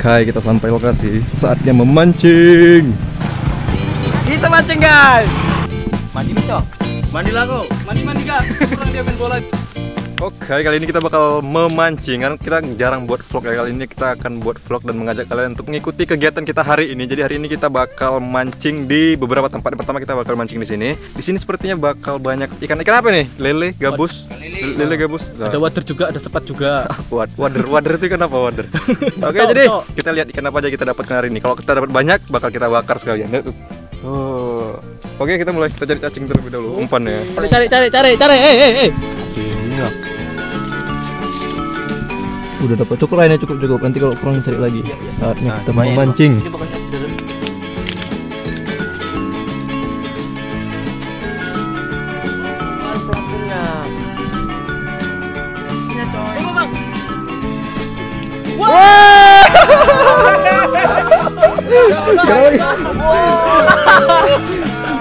Oke, kita sampai lokasi. Saatnya memancing. Kita mancing guys. Mandi bisa. Mandi lah kau. Mandi mandi kak. Kurang dia main bola. Oke, kali ini kita bakal memancing kan kita jarang buat vlog ya. Kali ini kita akan buat vlog dan mengajak kalian untuk mengikuti kegiatan kita hari ini. Jadi hari ini kita bakal mancing di beberapa tempat. Yang pertama kita bakal mancing di sini. Di sini sepertinya bakal banyak ikan-ikan apa nih? Lele, gabus. Lele, lele gabus. Ada water juga, ada sepat juga. Wad, wader, wader itu ikan apa wader? Oke, Tok, jadi kita lihat ikan apa aja kita dapatkan hari ini. Kalau kita dapat banyak, bakal kita bakar sekalian. Oh. Oke, kita mulai. Kita cari cacing terlebih dahulu. Umpan ya. Cari cari cari cari. Eh eh eh. Udah dapat cukup lainnya cukup cukup. Nanti kalau kurang cari lagi. Saatnya kita memancing.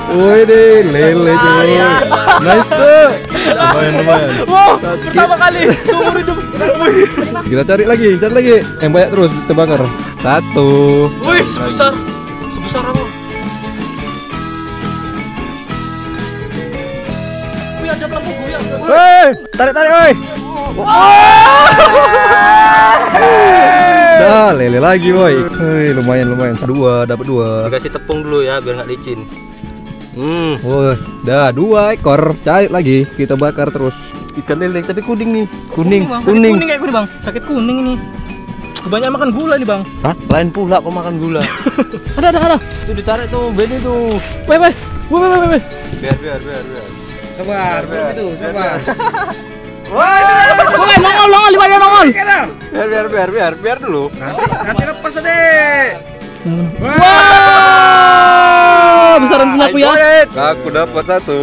Woi deh, lele cuy. Nice. Lumayan lumayan. Wow, pertama kali seumur hidup. Kita cari lagi, cari lagi. Yang banyak terus kita bakar. Satu. Wih, sebesar sebesar apa? Wih, ada lampu goyang. Woi, tarik tarik woi. Dah, lele lagi woi. Woi, lumayan lumayan. Dua, dapat dua. Dikasih tepung dulu ya biar nggak licin. Hmm. Woi, dah dua ekor. Cari lagi, kita bakar terus. Ikan lele tapi kuning nih. Kuning, Bang, sakit kuning. kuning kayak gue Bang. Sakit kuning ini. Kebanyakan makan gula nih, Bang. Hah? Lain pula pemakan gula. Ada ada ada. Tuh ditarik tuh Benny tuh. Weh, weh. Weh, weh, weh, weh. Biar biar biar biar. Sabar, belum itu, sabar. Weh, nongol, nongol, lima dia nongol. Biar biar biar biar biar dulu. Nanti, nanti lepas deh. Wah, besaran punya aku ya. Aku dapat satu.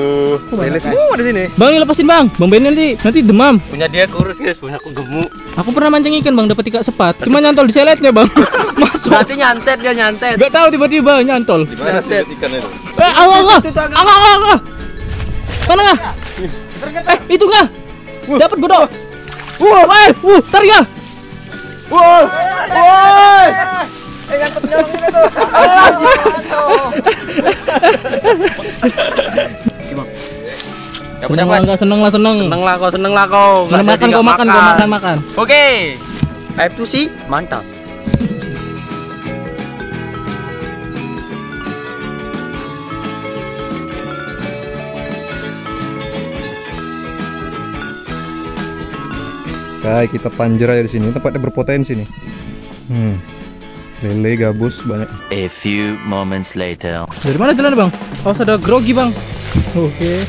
Lele semua di sini. Bang, ini lepasin, Bang. Bang Benny nanti nanti demam. Punya dia kurus guys, punya aku gemuk. Aku pernah mancing ikan, Bang, dapat tiga sepat. Cuma nyantol di seletnya, Bang. Masuk. Nanti nyantet dia nyantet. Gak tahu tiba-tiba nyantol. Di mana sih ikan itu? Eh, Allah, Allah. Allah, Allah, Allah. Mana nggak? Eh, itu nggak? Dapat godok. Wah, eh, wuh, tarik ya. Woi! Woi! Seneng lah, nggak seneng lah, seneng. Seneng lah kau, seneng lah kau. Jadi makan, kau makan, kau makan, makan. Oke. Tuh sih mantap. Kayak kita panjer aja di sini. Tempatnya berpotensi nih. Hmm. Lele gabus banyak. A few moments later. Dari mana jalan, Bang? Awas ada grogi, Bang. Oke.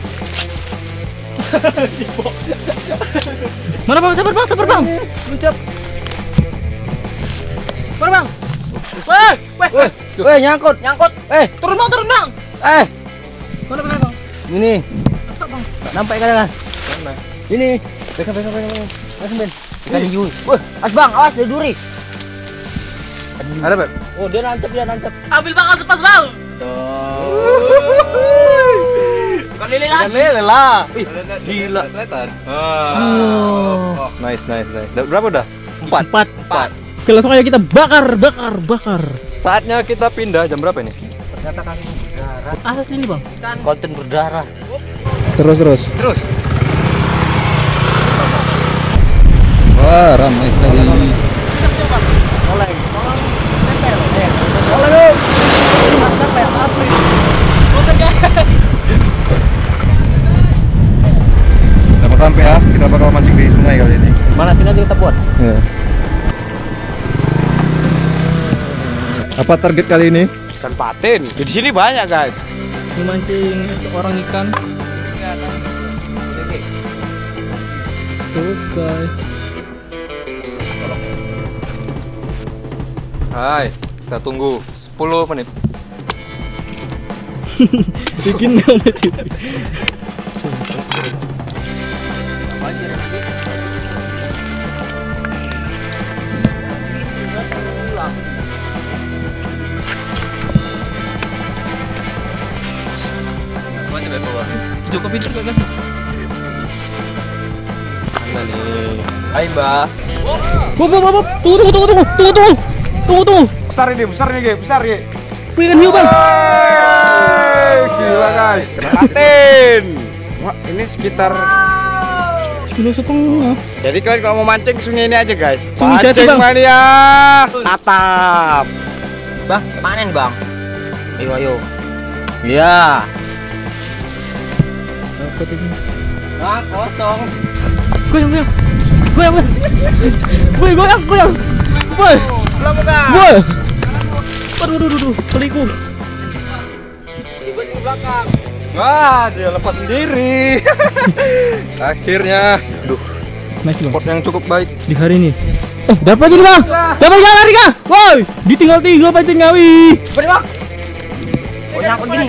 Mana Bang? Sabar Bang, sabar Bang. Lucap. Mana Bang? Weh, weh, weh. Weh nyangkut, nyangkut. Eh, Turun Bang, turun Bang. eh. Mana Bang? Bang? Ini. Apa, Bang? Nampak ikan kan? Ini. Pegang, pegang, pegang, pegang. Langsung Ben. Ikan hiu. Wah, as bang, awas ada duri. Ada, Beb? Oh, dia nancep, dia nancep. Ambil Bang, asap pas Bang. Ikan lele lagi. Ikan lele lah. Ih, gila. Oh. Nice, nice, nice. Da- Berapa udah? Empat. Empat. Empat. Oke, langsung aja kita bakar, bakar, bakar. Saatnya kita pindah jam berapa ini? Ternyata kaki berdarah. Asas ini Bang. Konten berdarah. Terus, terus. Terus. Wah, ramai sekali. Aja kita buat. Ya. Apa target kali ini? Ikan patin. Di sini banyak, guys. Memancing seorang ikan. Oke. Hai, kita tunggu 10 menit. Bikin TV. Cukup pintar gak guys? Mana nih? Hai, Mbak. Bob, bob, bob. Tunggu, tunggu, tunggu, tunggu, tunggu, tunggu. Tunggu tunggu. Besar ini, besar ini, besar ini. Kan hiu bang. Gila guys. Paten. Wah, ini sekitar Sekilo setengah. Jadi kalian kalau mau mancing sungai ini aja guys. Sungai Jati, Mancing Bang. mania. Tatap. Bang, panen bang. Ayo ayo. Iya. Ah, kosong. Goyang goyang. Goyang goyang. Goyang goyang. Buka. Wih. Aduh aduh aduh, aduh. Peliku. Wah, dia lepas sendiri. Akhirnya, duh, Nice bang. yang cukup baik. Di hari ini. Eh, dapat ini bang. Dapat jangan lari kah? Woi, ditinggal tiga pancing ngawi. Bener bang. Oh nyangkut gini.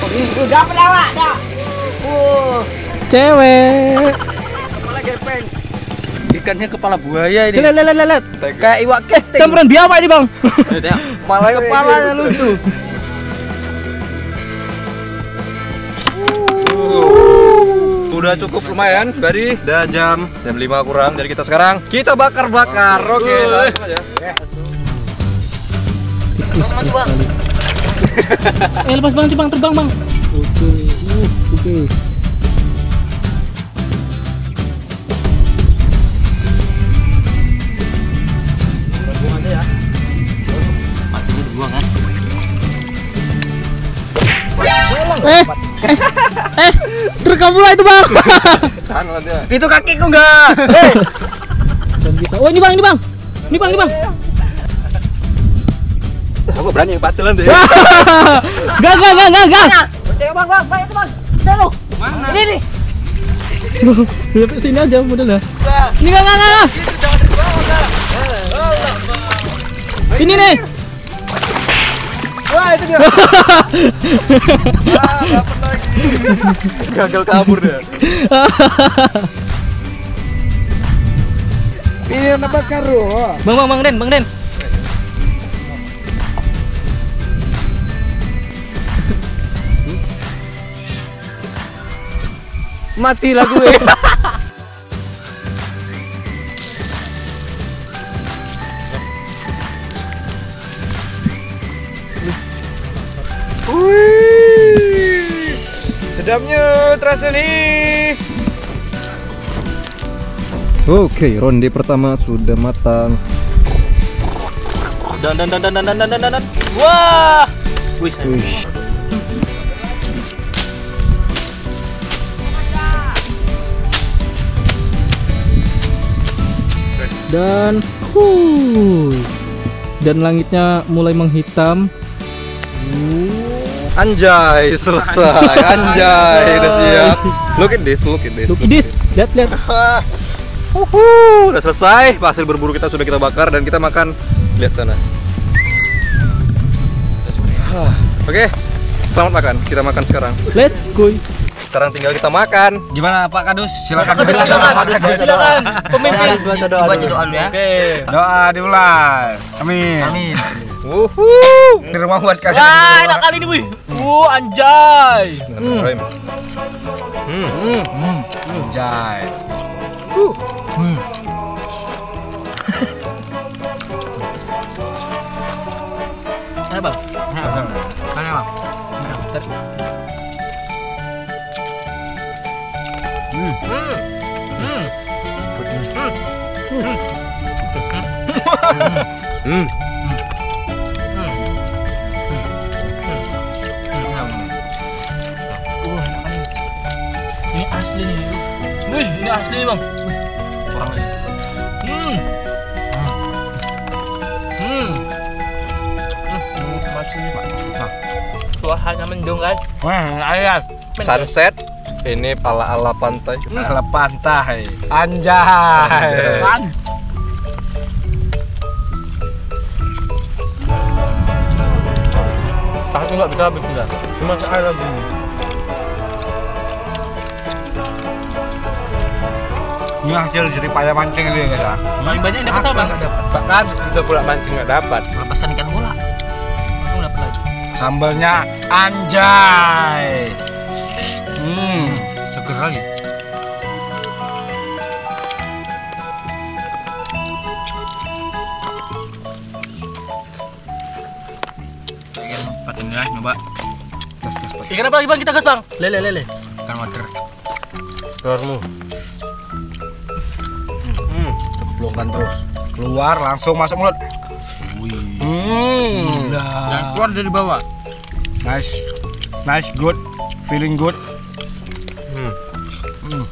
Oh ini udah dapat lawak Cewek. Ikannya kepala buaya ini. Lihat lihat lihat. Kayak iwak keting. Campuran biawak ini bang. Malah kepalanya lucu. Sudah cukup lumayan, Bari. Udah jam jam 5 kurang dari kita sekarang. Kita bakar-bakar. Oke, langsung aja. Eh lepas bang, bang terbang bang. Oke, oke. Eh, eh, eh, terekam pula itu bang. Itu kakiku enggak. Dan kita, oh ini bang, ini bang, ini bang, ini bang. Aku berani yang batilan deh. Gak, gak, gak, gak, gak. Tengok bang bang, bang itu bang. Lo. Mana? Ini nih. Sampai sini aja modalnya. Ini gak, gak, gak. Ini nih. Wah, itu dia. Gagal kabur dia. Ini apa karo? Bang, bang, bang Den, bang Den. Mati lah gue. Wih, sedapnya terasa nih. Oke, ronde pertama sudah matang. Dan, dan, dan, dan, dan, dan, dan, dan, dan. Wah. Wih, Wih. Dan huh. dan langitnya mulai menghitam Anjay, selesai. Anjay, udah siap. Look at this, look at this. look at this lihat lihat. Uhuh, udah selesai. Hasil berburu kita sudah kita bakar dan kita makan. Lihat sana. Oke, selamat makan. Kita makan sekarang. let's go Sekarang tinggal kita makan. Gimana Pak Kadus? Silakan. silakan pemimpin Baca doa dulu ya. Oke, doa dimulai. Amin. Amin. Uhuh. Di rumah buat kalian. Wah, enak kali ini, wih. Wuh, anjay. Hmm. Hmm. Jai. Mana, Bang? Mana bang? Hmm. Ini asli nih. Ini asli Bang. Kurang lagi. Hmm. Hmm. Suaranya mendung, guys. Wah, ayat. Sunset. Ini ala-ala pantai. Ala pantai. Anjay. Kan. Tahu nggak bisa habis enggak? Cuma saya lagi. Ini hasil jerih payah mancing ini ya. Paling banyak yang dapat apa, Bang? Pak Kadus bisa pula mancing nggak dapat. Lepasan ikan bola. Aku dapat lagi. Sambalnya anjay. Hmm sekali. Coba. Gas, gas. Ikan apa lagi bang? Kita gas bang. Lele, lele. Ikan water Keluarmu. Hmm. Tepelungkan terus. Keluar, langsung masuk mulut. Wih. Hmm. Dan keluar dari bawah. Nice. Nice, good. Feeling good. Hmm. Enak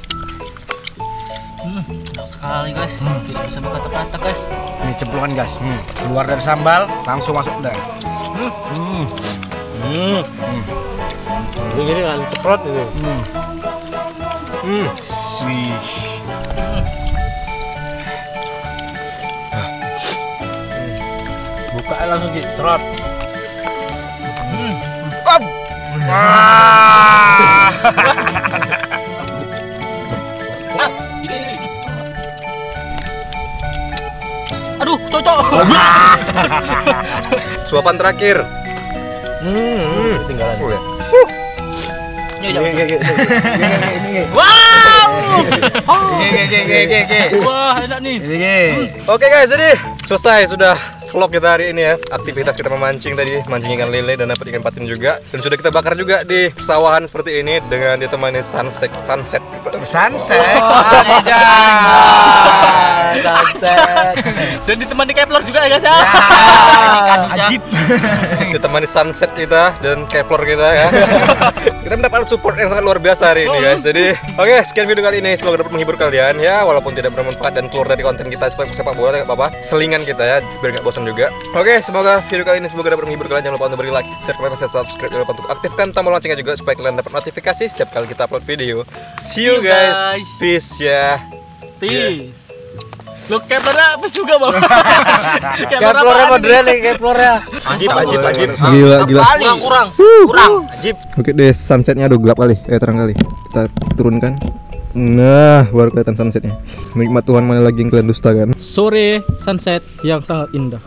sekali guys. Tidak bisa berkata-kata guys. Ini cemplungan guys. Hmm. Keluar dari sambal, langsung masuk dah. Hmm. Hmm. Ini kan ceprot itu. Hmm. Hmm. Wih. Buka langsung di cerot. Ah. Aduh, cocok. Suapan terakhir. Hmm. Ketinggalan. Oh, ya. Wow. Oke, oke, oke, oke. Wah, enak nih. Oke guys, jadi selesai sudah vlog kita hari ini ya. Aktivitas kita memancing tadi, mancing ikan lele dan dapat ikan patin juga. Dan sudah kita bakar juga di sawahan seperti ini dengan ditemani sunset sunset. Sunset. Sunset. Dan ditemani Kepler juga ya guys ya. Ajib. ditemani sunset kita dan kepler kita ya. kita mendapat support yang sangat luar biasa hari ini guys. Jadi, oke, sekian video kali ini semoga dapat menghibur kalian ya, walaupun tidak bermanfaat dan keluar dari konten kita sepak sepak bola tidak apa-apa. Selingan kita ya, biar nggak bosan juga. Oke, semoga video kali ini semoga dapat menghibur kalian. Jangan lupa untuk beri like, share, komen, dan subscribe. Jangan lupa untuk aktifkan tombol loncengnya juga supaya kalian dapat notifikasi setiap kali kita upload video. See you guys. guys. Peace ya. Peace. Lo Keplernya apa juga bang? Keplornya modern nih, keplornya. Ajib, ajib, ajib. Gila, gila. Kurang, kurang. Kurang. Ajib. Oke deh, sunsetnya aduh gelap kali, eh terang kali. Kita turunkan. Nah, baru kelihatan sunsetnya. Nikmat Tuhan mana lagi yang kalian dustakan. Sore sunset yang sangat indah.